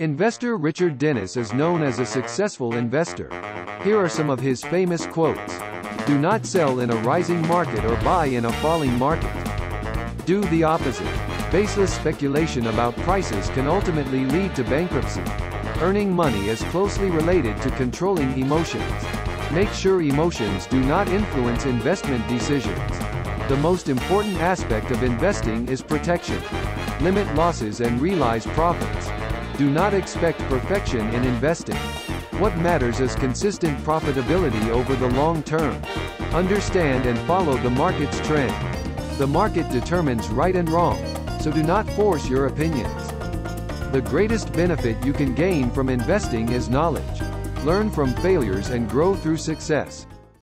Investor Richard Dennis is known as a successful investor. Here are some of his famous quotes. Do not sell in a rising market or buy in a falling market. Do the opposite. Baseless speculation about prices can ultimately lead to bankruptcy. Earning money is closely related to controlling emotions. Make sure emotions do not influence investment decisions. The most important aspect of investing is protection. Limit losses and realize profits. Do not expect perfection in investing. What matters is consistent profitability over the long term. Understand and follow the market's trend. The market determines right and wrong, so do not force your opinions. The greatest benefit you can gain from investing is knowledge. Learn from failures and grow through success.